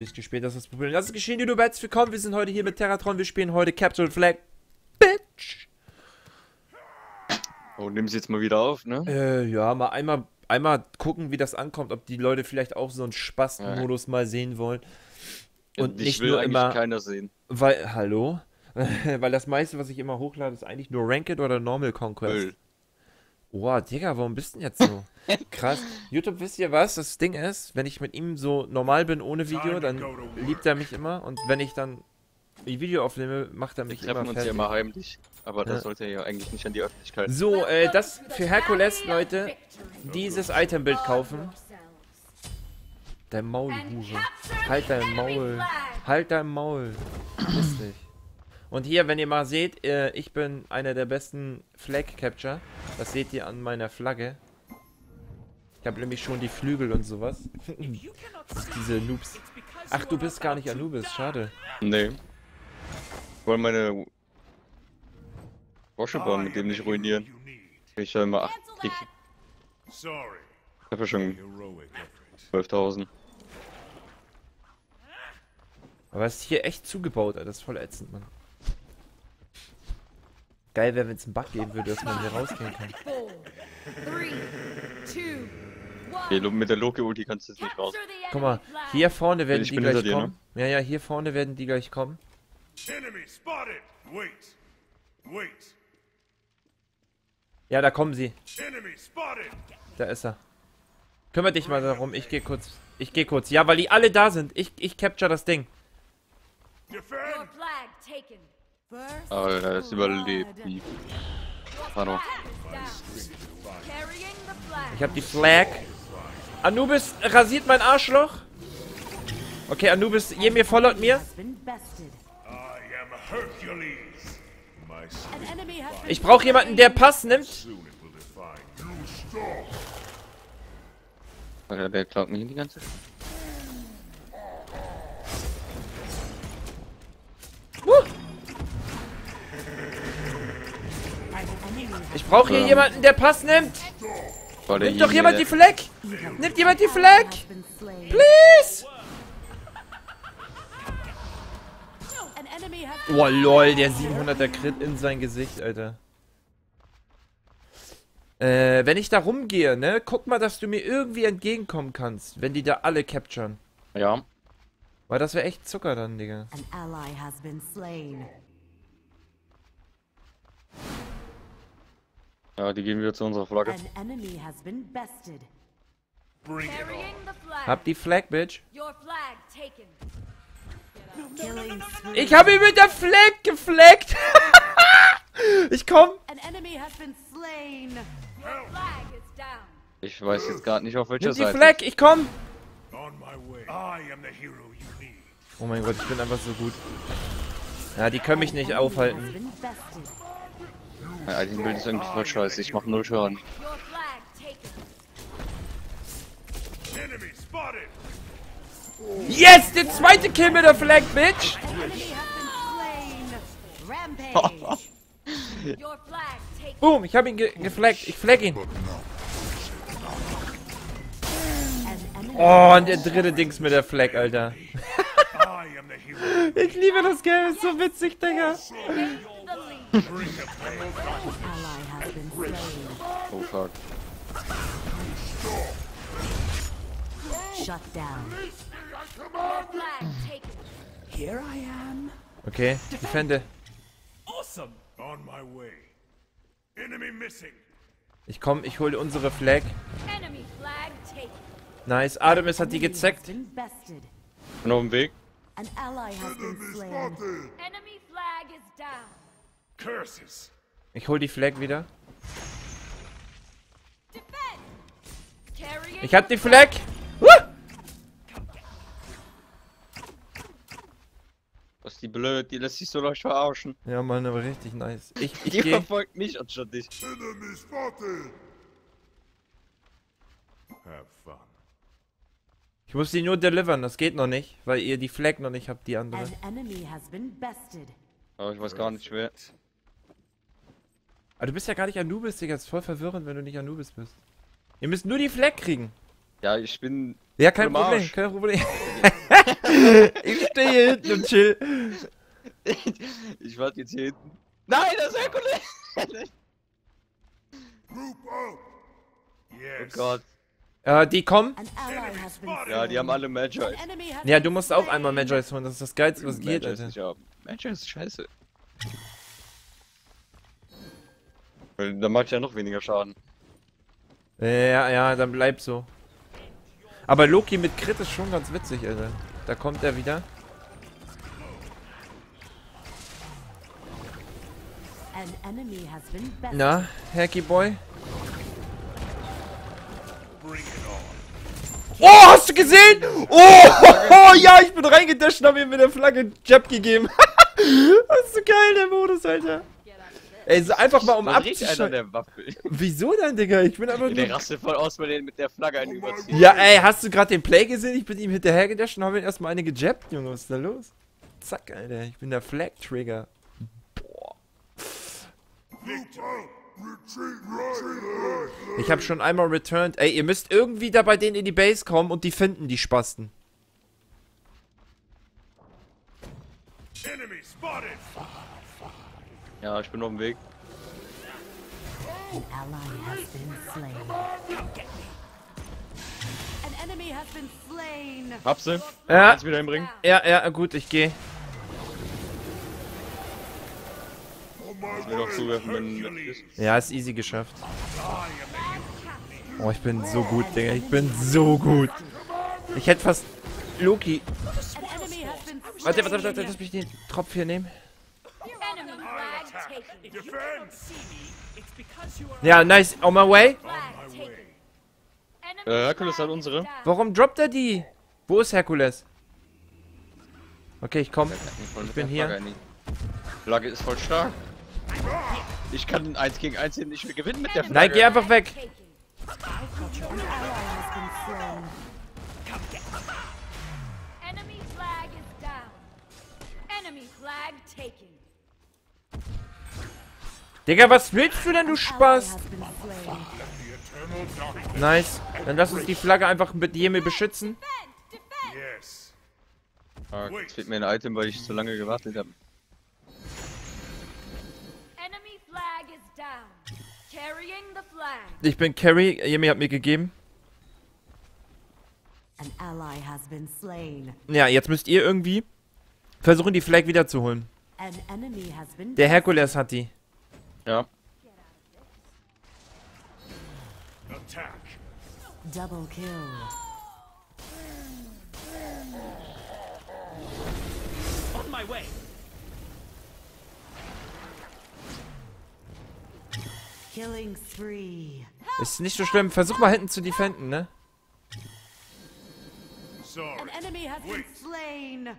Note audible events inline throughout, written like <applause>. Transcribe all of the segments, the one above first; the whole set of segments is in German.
Nicht gespielt, das ist das Problem. Das ist geschehen, YouTube. Herzlich willkommen. Wir sind heute hier mit Terratron. Wir spielen heute Capture Flag. Bitch! Oh, nimm sie jetzt mal wieder auf, ne? Äh, ja, mal einmal, einmal gucken, wie das ankommt. Ob die Leute vielleicht auch so einen Spastenmodus mal sehen wollen. Und ich nicht will nur eigentlich immer. keiner sehen. Weil, hallo? <laughs> weil das meiste, was ich immer hochlade, ist eigentlich nur Ranked oder Normal Conquest. Müll. Boah, Digga, warum bist du denn jetzt so? <laughs> Krass. YouTube, wisst ihr was? Das Ding ist, wenn ich mit ihm so normal bin ohne Video, dann liebt er mich immer. Und wenn ich dann ein Video aufnehme, macht er Wir mich immer treffen uns ja fertig. mal heimlich. Aber Ja. das sollte ja eigentlich nicht an die Öffentlichkeit. So, äh, das für Herkules, Leute, dieses Itembild kaufen. Dein Maul, Hure. Halt dein Maul. Halt dein Maul. Dich. Und hier, wenn ihr mal seht, äh, ich bin einer der besten Flag Capture. Das seht ihr an meiner Flagge. Ich habe nämlich schon die Flügel und sowas. <laughs> Diese Noobs. Ach, du bist gar nicht Anubis, schade. Nee. Ich wollte meine Waschebahn mit dem nicht ruinieren. Ich habe immer 8 Krieg. Sorry, Ich habe ja schon heroic effort. 12.000. Aber es ist hier echt zugebaut, Alter. Das ist voll ätzend, Mann. Geil wäre, wenn es einen Bug geben würde, dass man hier rausgehen kann. Okay, mit der Loki-Ulti kannst du jetzt nicht raus. Guck mal, hier vorne werden Ich die gleich dir, ne? kommen. Ja, ja, hier vorne werden die gleich kommen. Enemy spotted! Wait! Wait! Ja, da kommen sie. Enemy spotted! Da ist er. Kümmere dich mal darum, ich gehe kurz. Ich gehe kurz. Ja, weil die alle da sind. Ich, ich capture das Ding. Your flag taken. Alter, das überlebt die. Hallo. Ich habe die Flag. Anubis rasiert mein Arschloch. Okay, Anubis, ihr mir followt mir. Ich brauche jemanden, der Pass nimmt. Alter, der klaut mich die ganze Zeit. Ich brauche hier jemanden, der Pass nimmt. Der Nimmt doch jemand die Flag. Nimmt jemand die slain. Please. Oh lol, der 700er Crit in sein Gesicht, Alter. Äh, wenn ich da rumgehe, ne, guck mal, dass du mir irgendwie entgegenkommen kannst, wenn die da alle capturen. Ja. Weil das wäre echt Zucker dann, Digga. An ally has been slain. Ja, die gehen wieder zu unserer Flagge. An enemy has been bested. Bring it Carrying the flag. Hab die Flag, Bitch. Your flag taken. Killing spree. Ich habe ihn mit der Flag gefleckt. ich komm. An enemy has been slain. Your flag is down. Ich weiß jetzt gerade nicht auf welcher Nimm die Seite. Flag, ich komm. on my way. I am the hero you need. Oh mein Gott, ich bin einfach so gut. Ja, die können mich nicht aufhalten. Has been bested. Ja, die Bild ist irgendwie voll scheiße. Ich mach null Schaden. Yes, der zweite Kill mit der Flag, Bitch. <laughs> Boom, ich habe ihn ge geflaggt. Ich flag ihn. Oh, und der dritte Dings mit der Flag, Alter. <laughs> Ich liebe das Game, ist so witzig, Digga. Oh fuck. Shut down. Your flag taken. Okay, defende. On my way. Enemy missing. Ich komm, ich hole unsere Flag. Enemy flag taken. Nice, Artemis hat die gezeckt. Bin auf dem Weg. An ally has been slain. Enemy flag is down. Ich hol die Flag wieder. Ich hab the die Flag. Was ist die blöd? Die lässt sich so leicht verarschen. Ja, Mann, aber richtig nice. Ich, <laughs> ich Die geh. verfolgt mich anstatt dich. Ich muss die nur delivern, das geht noch nicht, weil ihr die Flag noch nicht habt, die andere. Aber ich weiß gar nicht wer. Aber du bist ja gar nicht Anubis, Digga. Das ist voll verwirrend, wenn du nicht Anubis bist. Ihr müsst nur die Flag kriegen. Ja, ich bin Ja, kein Problem, Arsch. kein Problem. <laughs> Ich stehe hier hinten und chill. <laughs> Ich warte jetzt hier hinten. Nein, das ist Herkules! Group up. Oh. Gott. Äh, die kommen. Ja, die haben alle Magi. Ja, du musst auch einmal Magis holen. Das ist das Geilste, was geht, Magi Alter. Magi ist scheiße. Weil dann macht ich ja noch weniger Schaden. Ja, ja, dann bleib so. Aber Loki mit Crit ist schon ganz witzig, Alter. Da kommt er wieder. Na, Hacky Boy? Oh, hast du gesehen? Oh, oh <laughs> ja, ich bin reingedasht und hab ihm mit der Flagge Jab gegeben. <laughs> das ist so geil, der Modus, Alter. Ey, so einfach mal um abzuschalten. der Waffe. Wieso denn, Digga? Ich bin einfach Der nur... rastet voll aus, weil der mit der Flagge einen überzieht. Ja, ey, hast du gerade den Play gesehen? Ich bin ihm hinterhergedasht und habe ihn erstmal eine gejabbt, Junge. Was ist da los? Zack, Alter. Ich bin der Flag-Trigger. Victory. Retreat right. Ich habe schon einmal returned. Ey, ihr müsst irgendwie da bei denen in die Base kommen und die finden, die Spasten. Enemy spotted. Ja, ich bin auf dem Weg. An ally has been slain. An enemy has been slain. Hab sie. Ja, Kannst du wieder hinbringen? ja, ja, gut, ich gehe. Du mir noch zuwerfen, wenn. Ja, ist easy geschafft. Oh, ich bin so gut, Digga. Ich bin so gut. Ich hätte fast Loki. Slain. Warte, warte, warte, lass mich den Tropf hier nehmen. Enemy flag taken. Defense. Ja, nice. On my way. Äh, Herkules hat unsere. Warum droppt er die? Wo ist Herkules? Okay, ich komm. Ich bin hier. Flagge ist voll stark. Ich kann 1 gegen 1 hier nicht mehr gewinnen mit der Flagge. Nein, geh einfach weg. Enemy flag is down. Enemy flag taken. Digga, was willst du denn, du Spaß? Nice. Dann lass uns die Flagge einfach mit Jemil beschützen. Ah, jetzt fehlt mir ein Item, weil ich so lange gewartet habe. Ich bin Carrie. Jemil hat mir gegeben. Ja, jetzt müsst ihr irgendwie versuchen, die Flag wiederzuholen. Der Herkules hat die. Ja. Attack. double kill. On my way. Killing spree. Ist nicht so schlimm. Versuch mal hinten zu defenden, ne? Sorry. An enemy has been slain.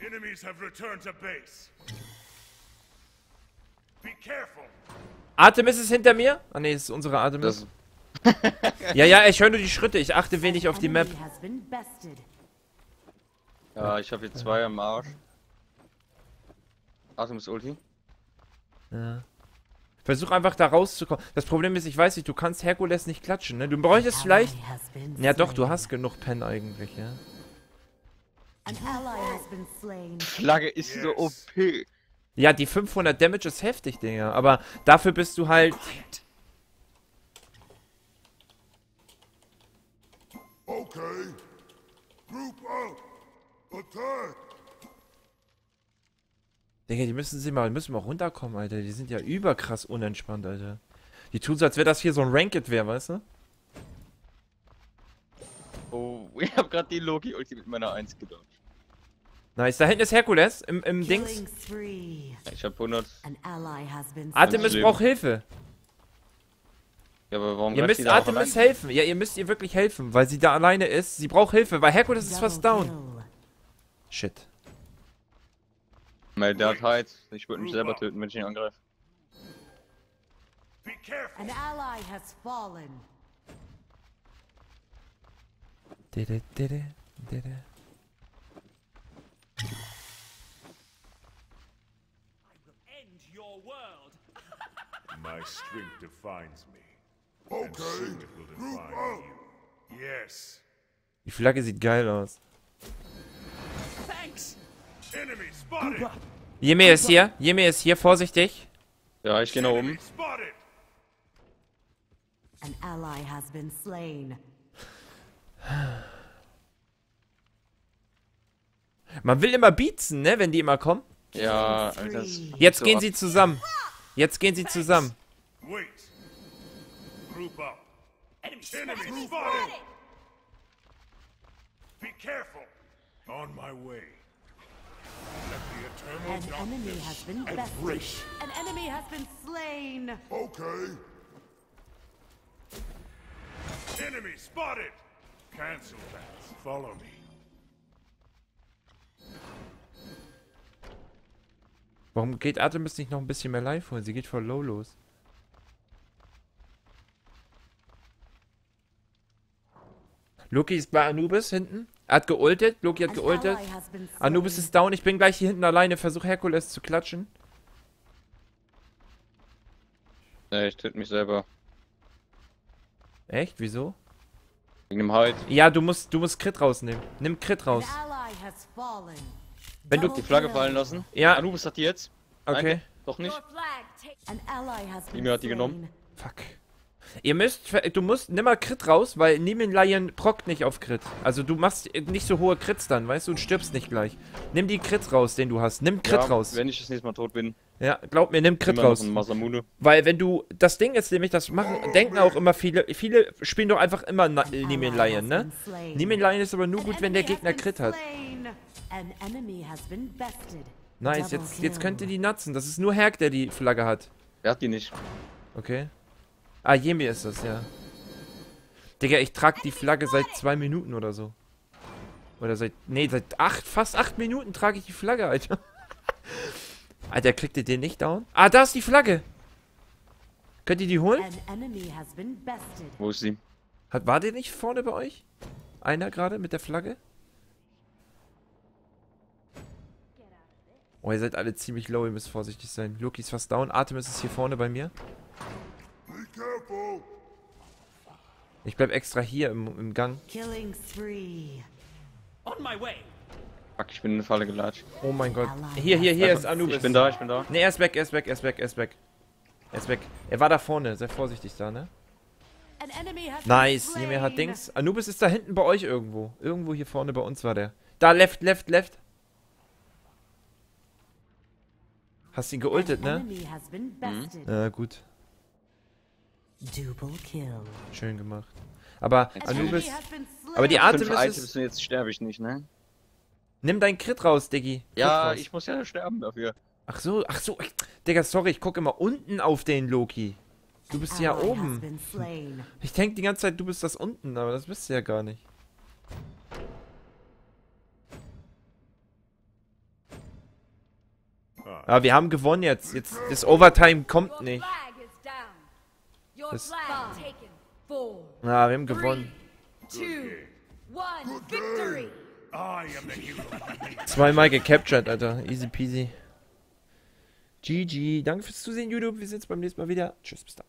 Enemies have returned to base. Artemis ist hinter mir. Ah ne, ist unsere Artemis. Das, Ja, ja, ich höre nur die Schritte. Ich achte wenig auf die Map. Ja, ich habe hier zwei am Arsch. Artemis Ulti. Versuch einfach da rauszukommen. Das Problem ist, ich weiß nicht, du kannst Herkules nicht klatschen, ne? Du bräuchtest vielleicht... Ja doch, du hast genug Pen eigentlich, ja. Flagge ist so OP. Ja, die 500 Damage ist heftig, Digga. Aber dafür bist du halt... Okay. Group up. Attack. Digga, die müssen sie mal, müssen mal runterkommen, Alter. Die sind ja überkrass unentspannt, Alter. Die tun so, als wäre das hier so ein Ranked wäre, weißt du? Oh, <laughs> ich habe gerade die Loki Ulti mit meiner 1 gedodged. Nice, da hinten ist Herkules im, im Dings. Ich habe 100. An ally has been Artemis braucht Hilfe. Ja, aber warum Ihr müsst die da auch Artemis helfen. Ja, ihr müsst ihr wirklich helfen, weil sie da alleine ist. Sie braucht Hilfe, weil Herkules ist fast down. Shit. Weil der hat Heiz. Ich würde mich selber töten, wenn ich ihn angreife. An ally has fallen. Dide, dide, dide. End your world. <laughs> My strength defines me. Okay. And soon it will define you. Yes. Die Flagge sieht geil aus. Enemy spotted! Jimmy ist hier. Jimmy ist hier. Vorsichtig. Ja, ich gehe nach oben. An ally has been slain. Man will immer beatsen, ne? Wenn die immer kommen. Ja, Alter. das- Jetzt So gehen ab. sie zusammen. Jetzt gehen sie zusammen. Wait. Group up. Enemy Enemy spotted. spotted! Be careful. On my way. Let the An eternal enemy darkness has been bested. An enemy has been slain. Okay. Enemy spotted! Cancel that. Follow me. Warum geht Artemis nicht noch ein bisschen mehr live holen? Sie geht voll low los. Loki ist bei Anubis hinten. Er hat geultet. Loki hat geultet. Anubis ist down. Ich bin gleich hier hinten alleine. Versuch Herkules zu klatschen. Nee, ich tritt mich selber. Echt? Wieso? Wegen dem Halt. Ja, du musst, du musst Crit rausnehmen. Nimm Crit An raus. Wenn du- Die Flagge kill. fallen lassen. Ja. Anubis hat die jetzt. Okay. Nein, doch nicht. Mimir hat die genommen. Fuck. Ihr müsst, ver- du musst, nimm mal Crit raus, weil Nemen Lion prockt nicht auf Crit. Also du machst nicht so hohe Crits dann, weißt du, und stirbst nicht gleich. Nimm die Crit raus, den du hast. Nimm Crit ja, raus. Wenn ich das nächste Mal tot bin, Ja, glaub mir, nimm Crit immer raus. Weil wenn du, das Ding ist nämlich, das machen, denken auch immer viele, viele spielen doch einfach immer Na- Lion, ne? Nemen Lion ist aber nur gut, wenn der Gegner Crit hat. Nice, jetzt, jetzt ihr die nutzen. Das ist nur Herk, der die Flagge hat. Wer hat die nicht? Okay. Ah, Yemi ist das, ja. Digga, ich trage die Flagge seit zwei Minuten oder so. Oder seit. Nee, seit acht, fast acht Minuten trage ich die Flagge, Alter. <laughs> Alter, kriegt ihr den nicht down? Ah, da ist die Flagge. Könnt ihr die holen? Wo ist sie? Hat, war der nicht vorne bei euch? Einer gerade mit der Flagge? Oh, ihr seid alle ziemlich low, ihr müsst vorsichtig sein. Loki ist fast down. Artemis ist hier vorne bei mir. Be careful. Ich bleib extra hier im, im Gang. Fuck, ich bin in eine Falle gelatscht. Oh mein Gott. Hier, hier, hier ist Anubis. Ich bin da, ich bin da. Ne, er ist weg, er ist weg, er ist weg, er ist weg. Er ist weg. Er war da vorne, sei vorsichtig da, ne? Nice, been Jimmy hat. Dings. Anubis ist da hinten bei euch irgendwo. Irgendwo hier vorne bei uns war der. Da, left, left, left. Hast ihn geultet, ne? bested. Ja, gut. Schön gemacht. Aber An Anubis, aber die Artemis Items ist... und jetzt sterbe ich nicht, ne? Nimm deinen Crit raus, Diggi. Crit Ja, raus. ich muss ja sterben dafür. Ach so, ach so. ich- Digga, sorry, ich gucke immer unten auf den Loki. Du bist ja oben. Ich denke die ganze Zeit, du bist das unten, aber das bist du ja gar nicht. Aber wir haben gewonnen jetzt. Jetzt das Overtime kommt nicht. Das- Ja, wir haben gewonnen. two, one. Victory. I am the hero. Zweimal gecaptured, Alter. Easy peasy. GG. Danke fürs Zusehen, YouTube. Wir sehen uns beim nächsten Mal wieder. Tschüss, bis dann.